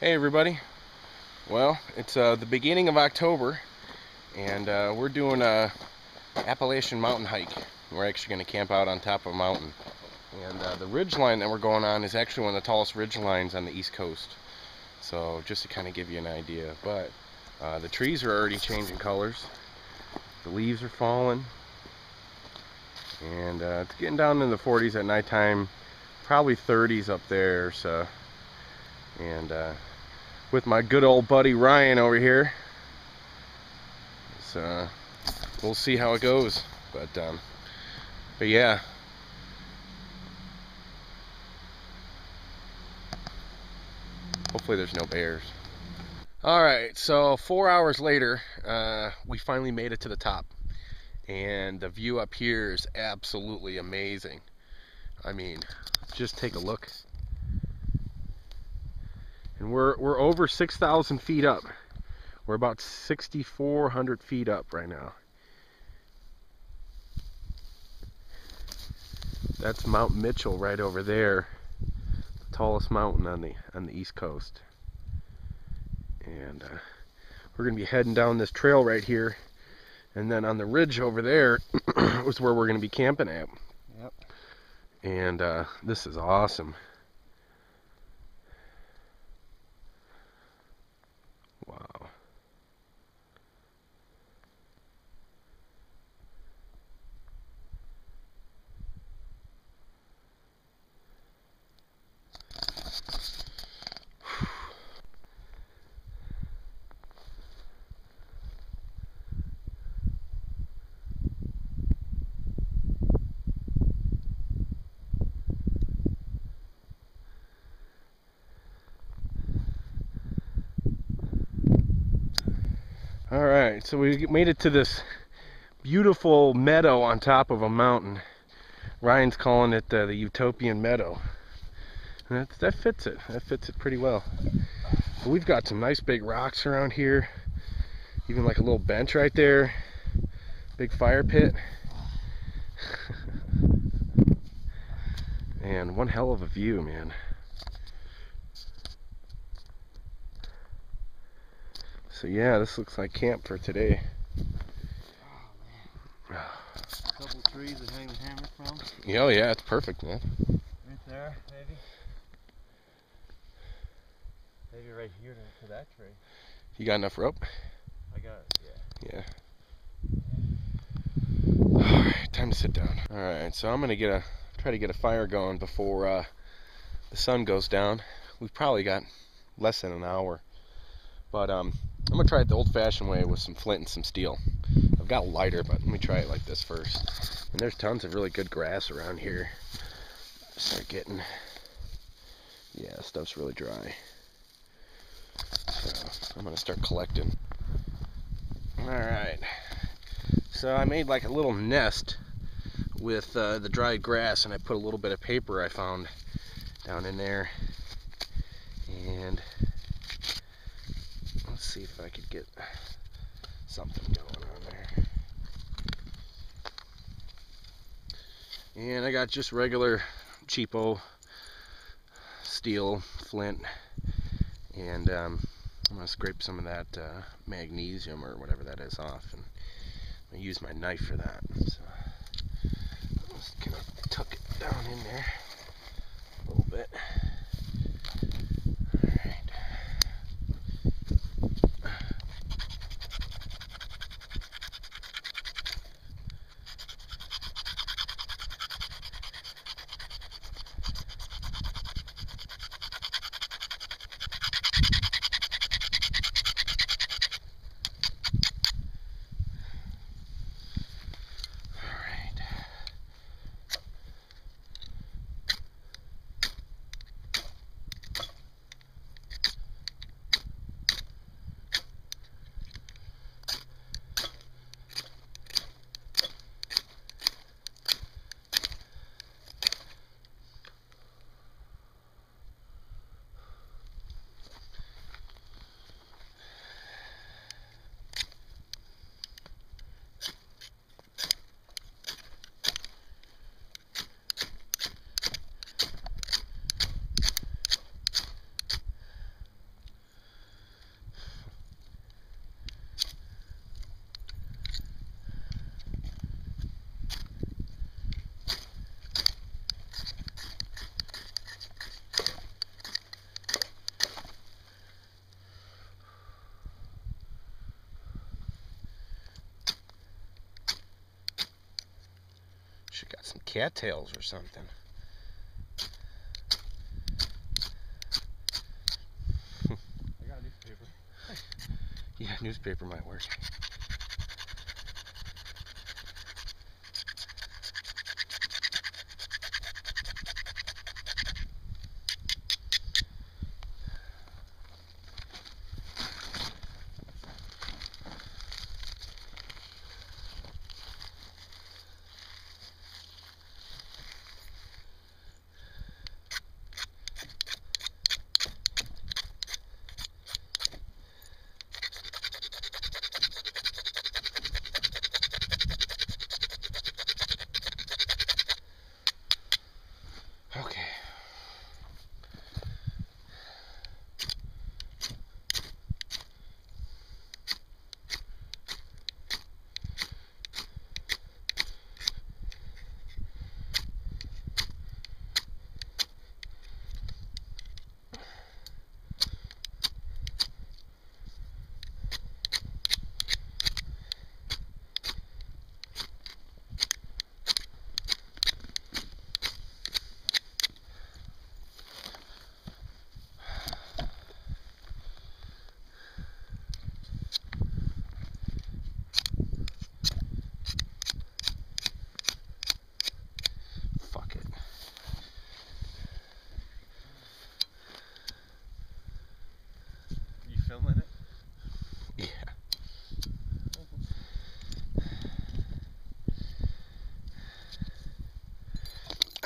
Hey everybody. Well, it's uh, the beginning of October and uh, we're doing a Appalachian mountain hike. We're actually going to camp out on top of a mountain. And uh, the ridge line that we're going on is actually one of the tallest ridge lines on the east coast. So just to kind of give you an idea. But uh, the trees are already changing colors. The leaves are falling. And uh, it's getting down in the 40s at nighttime. Probably 30s up there. So, and uh, with my good old buddy Ryan over here. So uh, we'll see how it goes. But um, but yeah. Hopefully there's no bears. All right, so four hours later, uh, we finally made it to the top, and the view up here is absolutely amazing. I mean, just take a look and we're we're over 6,000 feet up. We're about 6,400 feet up right now. That's Mount Mitchell right over there, the tallest mountain on the on the east coast. And uh, we're gonna be heading down this trail right here, and then on the ridge over there is where we're gonna be camping at. Yep. And uh, this is awesome. All right, so we made it to this beautiful meadow on top of a mountain. Ryan's calling it uh, the Utopian Meadow. And that, that fits it. That fits it pretty well. But we've got some nice big rocks around here. Even like a little bench right there. Big fire pit. and one hell of a view, man. So yeah, this looks like camp for today. Oh, Couple trees that hang the hammer from. Oh yeah, it's perfect, man. Right there, maybe. Maybe right here to, to that tree. You got enough rope? I got it, yeah. Yeah. Alright, time to sit down. Alright, so I'm gonna get a try to get a fire going before uh, the sun goes down. We've probably got less than an hour. But um I'm gonna try it the old-fashioned way with some flint and some steel. I've got a lighter, but let me try it like this first. And there's tons of really good grass around here. Start getting, yeah, stuff's really dry. So I'm gonna start collecting. All right. So I made like a little nest with uh, the dried grass, and I put a little bit of paper I found down in there, and see if I could get something going on there. And I got just regular cheapo steel flint and um, I'm to scrape some of that uh, magnesium or whatever that is off and I use my knife for that. So I'm just to tuck it down in there a little bit. Cattails or something. I got a newspaper. Yeah, newspaper might work. Okay. Fuck it. You filming it? Yeah.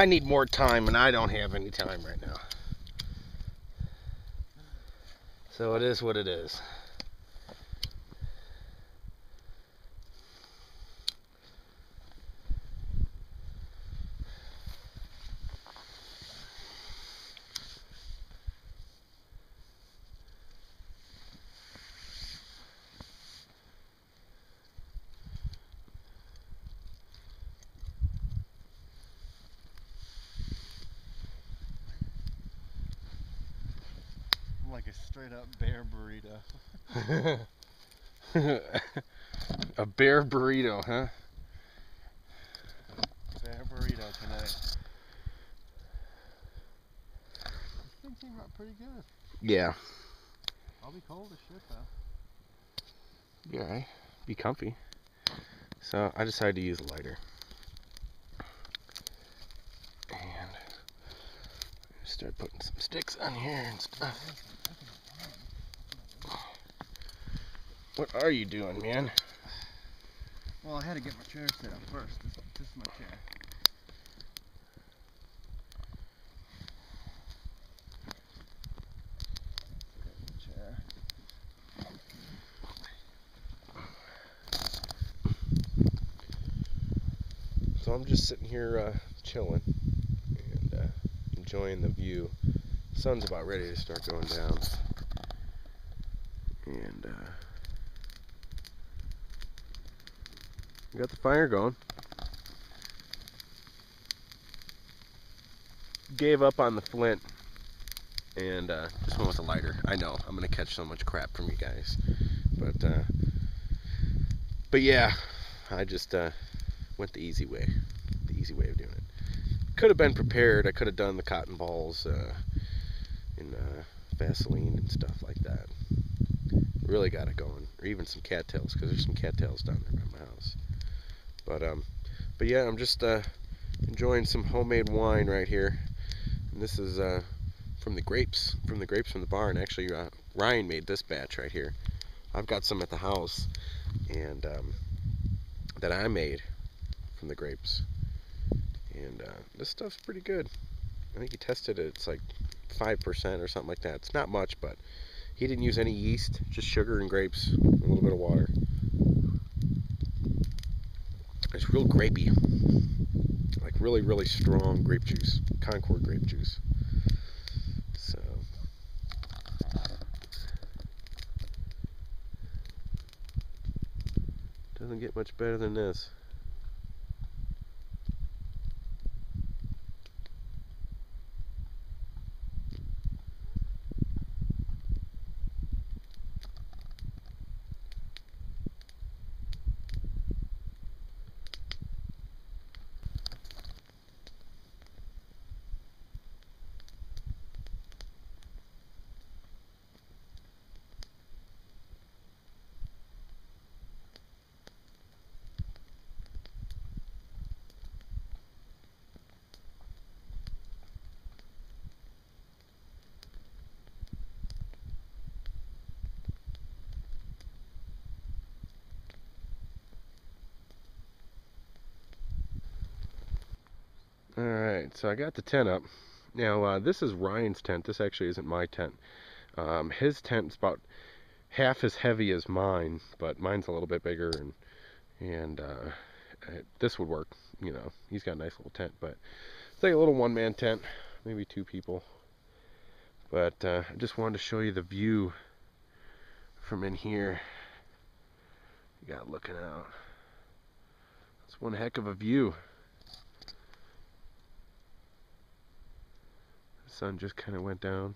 I need more time, and I don't have any time right now. So it is what it is. A straight up bear burrito. A bear burrito, huh? Bear burrito tonight. This thing came out pretty good. Yeah. I'll be cold as shit though. Yeah, right. Be comfy. So I decided to use a lighter. Start putting some sticks on here and stuff. What are you doing, man? Well, I had to get my chair set up first. This, this is my chair. So I'm just sitting here uh, chilling enjoying the view. Sun's about ready to start going down. And uh, got the fire going. Gave up on the flint and uh, just went with a lighter. I know I'm gonna catch so much crap from you guys, but uh, but yeah, I just uh, went the easy way, the easy way of doing it. Could have been prepared. I could have done the cotton balls uh, in uh, Vaseline and stuff like that. Really got it going, or even some cattails, because there's some cattails down there by my house. But um, but yeah, I'm just uh, enjoying some homemade wine right here. And this is uh, from the grapes, from the grapes from the barn. Actually, uh, Ryan made this batch right here. I've got some at the house, and um, that I made from the grapes. And uh, this stuff's pretty good. I think he tested it. It's like five percent or something like that. It's not much, but he didn't use any yeast, just sugar and grapes, a little bit of water. It's real grapey, like really, really strong grape juice, Concord grape juice. So. Doesn't get much better than this. Alright, so I got the tent up. Now, uh, this is Ryan's tent. This actually isn't my tent. Um, his tent's about half as heavy as mine, but mine's a little bit bigger, and and uh, this would work. You know, he's got a nice little tent, but it's like a little one-man tent, maybe two people. But uh, I just wanted to show you the view from in here. You got looking out. It's one heck of a view. Sun just kind of went down.